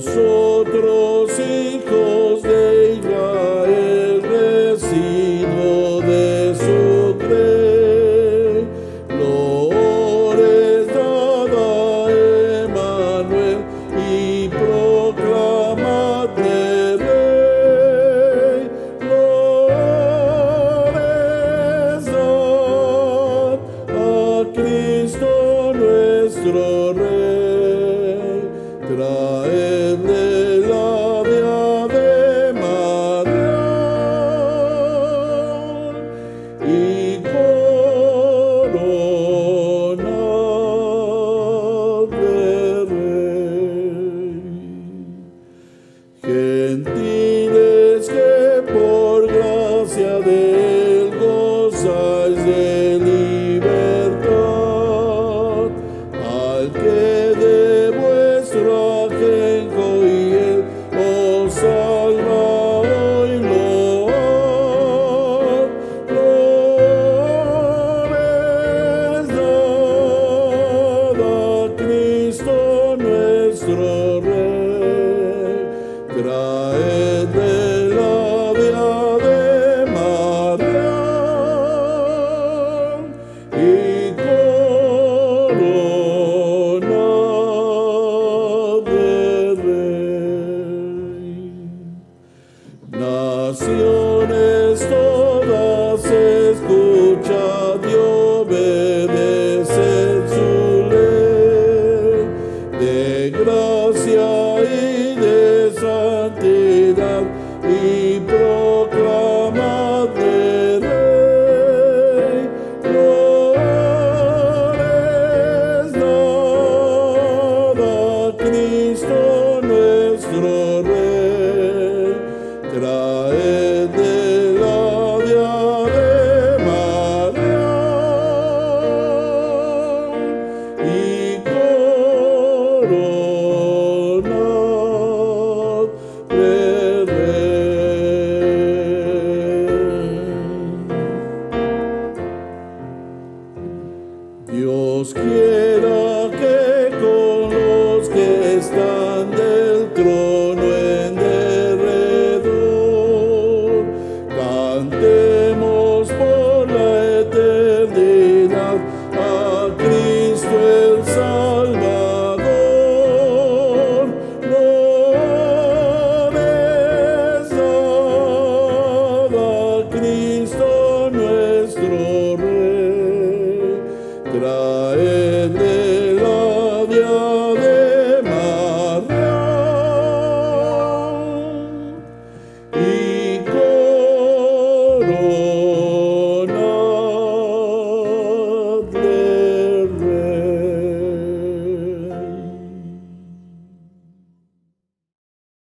nosotros. morning. Quiera que con los que están del trono en derredor cantemos por la eternidad a Cristo el Salvador. No es a Cristo nuestro Rey. Gracias.